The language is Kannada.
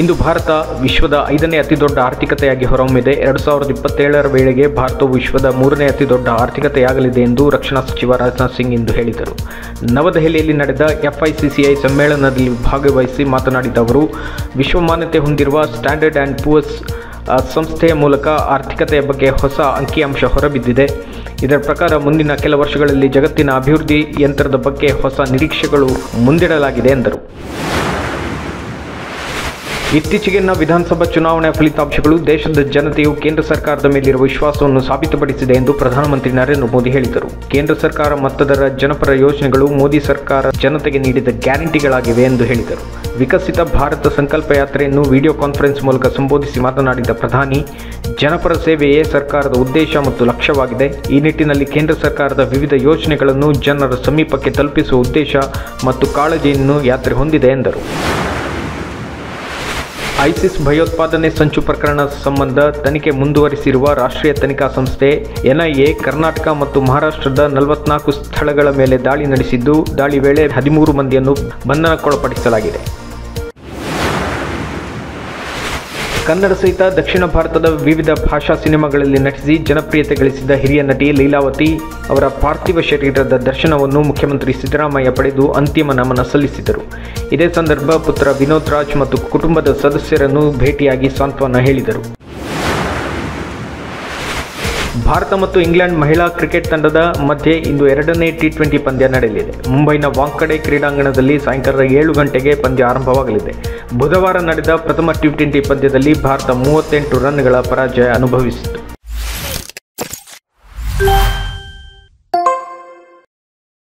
ಇಂದು ಭಾರತ ವಿಶ್ವದ ಐದನೇ ಅತಿದೊಡ್ಡ ಆರ್ಥಿಕತೆಯಾಗಿ ಹೊರಹೊಮ್ಮಿದೆ. ಎರಡು ಸಾವಿರದ ಇಪ್ಪತ್ತೇಳರ ವೇಳೆಗೆ ಭಾರತವು ವಿಶ್ವದ ಮೂರನೇ ಅತಿದೊಡ್ಡ ಆರ್ಥಿಕತೆಯಾಗಲಿದೆ ಎಂದು ರಕ್ಷಣಾ ಸಚಿವ ರಾಜನಾಥ್ ಸಿಂಗ್ ಇಂದು ಹೇಳಿದರು. ನವದೆಹಲಿಯಲ್ಲಿ ನಡೆದ ಎಫ್ಐಸಿಸಿಐ ಸಮ್ಮೇಳನದಲ್ಲಿ ಭಾಗವಹಿಸಿ ಮಾತನಾಡಿದ ಅವರು ವಿಶ್ವಮಾನ್ಯತೆ ಹೊಂದಿರುವ ಸ್ಟ್ಯಾಂಡರ್ಡ್ ಆ್ಯಂಡ್ ಪೂರ್ಸ್ ಸಂಸ್ಥೆಯ ಮೂಲಕ ಆರ್ಥಿಕತೆಯ ಬಗ್ಗೆ ಹೊಸ ಅಂಕಿಅಂಶ ಹೊರಬಿದ್ದಿದೆ. ಇದರ ಪ್ರಕಾರ ಮುಂದಿನ ಕೆಲ ವರ್ಷಗಳಲ್ಲಿ ಜಗತ್ತಿನ ಅಭಿವೃದ್ಧಿ ಯಂತ್ರದ ಬಗ್ಗೆ ಹೊಸ ನಿರೀಕ್ಷೆಗಳು ಮುಂದಿಡಲಾಗಿದೆ ಎಂದರು. ಇತ್ತೀಚೆಗಿನ ವಿಧಾನಸಭಾ ಚುನಾವಣೆಯ ಫಲಿತಾಂಶಗಳು ದೇಶದ ಜನತೆಯು ಕೇಂದ್ರ ಸರ್ಕಾರದ ಮೇಲಿರುವ ವಿಶ್ವಾಸವನ್ನು ಸಾಬೀತುಪಡಿಸಿದೆ ಎಂದು ಪ್ರಧಾನಮಂತ್ರಿ ನರೇಂದ್ರ ಮೋದಿ ಹೇಳಿದರು. ಕೇಂದ್ರ ಸರ್ಕಾರ ಮತ್ತದರ ಜನಪರ ಯೋಜನೆಗಳು ಮೋದಿ ಸರ್ಕಾರ ಜನತೆಗೆ ನೀಡಿದ ಗ್ಯಾರಂಟಿಗಳಾಗಿವೆ ಎಂದು ಹೇಳಿದರು. ವಿಕಸಿತ ಭಾರತ ಸಂಕಲ್ಪ ಯಾತ್ರೆಯನ್ನು ವಿಡಿಯೋ ಕಾನ್ಫರೆನ್ಸ್ ಮೂಲಕ ಸಂಬೋಧಿಸಿ ಮಾತನಾಡಿದ ಪ್ರಧಾನಿ, ಜನಪರ ಸೇವೆಯೇ ಸರ್ಕಾರದ ಉದ್ದೇಶ ಮತ್ತು ಲಕ್ಷ್ಯವಾಗಿದೆ. ಈ ನಿಟ್ಟಿನಲ್ಲಿ ಕೇಂದ್ರ ಸರ್ಕಾರದ ವಿವಿಧ ಯೋಜನೆಗಳನ್ನು ಜನರ ಸಮೀಪಕ್ಕೆ ತಲುಪಿಸುವ ಉದ್ದೇಶ ಮತ್ತು ಕಾಳಜಿಯನ್ನು ಯಾತ್ರೆ ಹೊಂದಿದೆ ಎಂದರು. ಐಸಿಸ್ ಭಯೋತ್ಪಾದನೆ ಸಂಚು ಪ್ರಕರಣ ಸಂಬಂಧ ತನಿಖೆ ಮುಂದುವರಿಸಿರುವ ರಾಷ್ಟ್ರೀಯ ತನಿಖಾ ಸಂಸ್ಥೆ ಎನ್ಐಎ ಕರ್ನಾಟಕ ಮತ್ತು ಮಹಾರಾಷ್ಟ್ರದ ನಲವತ್ನಾಲ್ಕು ಸ್ಥಳಗಳ ಮೇಲೆ ದಾಳಿ ನಡೆಸಿದ್ದು, ದಾಳಿ ವೇಳೆ ಹದಿಮೂರು ಮಂದಿಯನ್ನು ಬಂಧನಕ್ಕೊಳಪಡಿಸಲಾಗಿದೆ. ಕನ್ನಡ ಸಹಿತ ದಕ್ಷಿಣ ಭಾರತದ ವಿವಿಧ ಭಾಷಾ ಸಿನಿಮಾಗಳಲ್ಲಿ ನಟಿಸಿ ಜನಪ್ರಿಯತೆ ಗಳಿಸಿದ ಹಿರಿಯ ನಟಿ ಲೀಲಾವತಿ ಅವರ ಪಾರ್ಥಿವ ಶರೀರದ ದರ್ಶನವನ್ನು ಮುಖ್ಯಮಂತ್ರಿ ಸಿದ್ದರಾಮಯ್ಯ ಪಡೆದು ಅಂತಿಮ ನಮನ ಸಲ್ಲಿಸಿದರು ಇದೇ ಸಂದರ್ಭ ಪುತ್ರ ವಿನೋದ್ ರಾಜ್ ಮತ್ತು ಕುಟುಂಬದ ಸದಸ್ಯರನ್ನು ಭೇಟಿಯಾಗಿ ಸಾಂತ್ವನ ಹೇಳಿದರು. ಭಾರತ ಮತ್ತು ಇಂಗ್ಲೆಂಡ್ ಮಹಿಳಾ ಕ್ರಿಕೆಟ್ ತಂಡದ ಮಧ್ಯೆ ಇಂದು ಎರಡನೇ ಟಿ ಟ್ವೆಂಟಿ ಪಂದ್ಯ ನಡೆಯಲಿದೆ. ಮುಂಬೈನ ವಾಂಕಡೆ ಕ್ರೀಡಾಂಗಣದಲ್ಲಿ ಸಾಯಂಕಾಲ ಏಳು ಗಂಟೆಗೆ ಪಂದ್ಯ ಆರಂಭವಾಗಲಿದೆ. ಬುಧವಾರ ನಡೆದ ಪ್ರಥಮ ಟಿ ಟ್ವೆಂಟಿ ಪಂದ್ಯದಲ್ಲಿ ಭಾರತ ಮೂವತ್ತೆಂಟು ರನ್ಗಳ ಪರಾಜಯ ಅನುಭವಿಸಿತು.